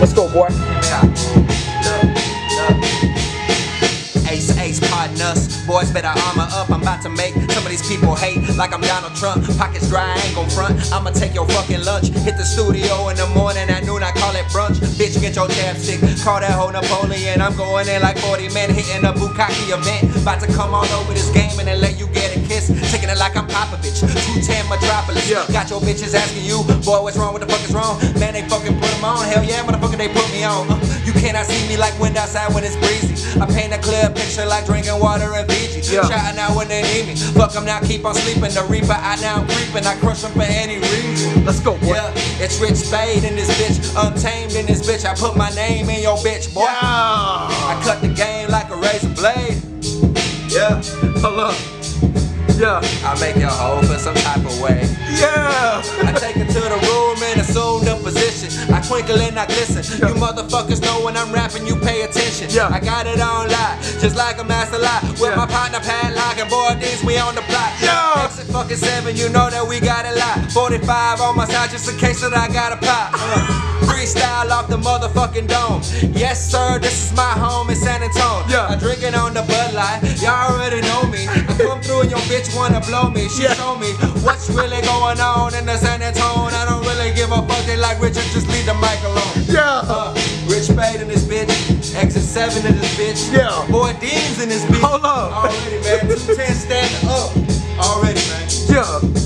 Let's go, boy. Yeah. Ace, ace, partners. Boys better armor up. I'm about to make some of these people hate like I'm Donald Trump. Pockets dry, I ain't gon' front. I'ma take your fucking lunch. Hit the studio in the morning, at noon, I call it brunch. Bitch, get your chapstick. Call that whole Napoleon. I'm going in like 40 men, hitting a Bukaki event. About to come all over this game and then let you get a kiss. Taking it like I'm Popovich. 210 Metropolis. Yeah. Got your bitches asking you, boy, what's wrong? What the fuck is wrong? Man, they fucking put them on. Hell yeah, motherfucker, they put me on. Uh, you cannot see me like wind outside when it's breezy. I paint a clear picture like drinking water and Fiji. Yeah. Shouting out when they need me. Fuck them now, keep on sleeping. The Reaper, I now creeping. I crush them for any reason. Let's go, boy. Yeah, it's Rich Spade in this bitch. Untamed in this bitch. I put my name in your bitch, boy. Yeah. I cut the game like a razor blade. Yeah, Hold up. Yeah. I make your hoe feel some type of way. Yeah. I take her to the room and assume the position. I twinkle and I glisten. You motherfuckers know when I'm rapping, you pay attention. Yeah. I got it on lock, just like a master lock. With Yeah. my partner Padlock and boy these we on the block. Yeah. Exit fucking seven, you know that we got it locked. 45 on my side just in case that I got a pop. Uh, Freestyle off the motherfucking dome. Yes, sir, this is my home in San Antonio. Yeah. I'm drinking on the Bud Light. Y'all already know me come through and your bitch wanna blow me. She yeah. show me what's really going on in the San Antonio. I don't really give a fuck. They like Richard, just leave the mic alone. Yeah. Uh, Rich Spade in this bitch. Exit 7 in this bitch. Yeah. Boy Dean's in this bitch. Hold up. Already, man. 210 stand up. Already, man. Yeah.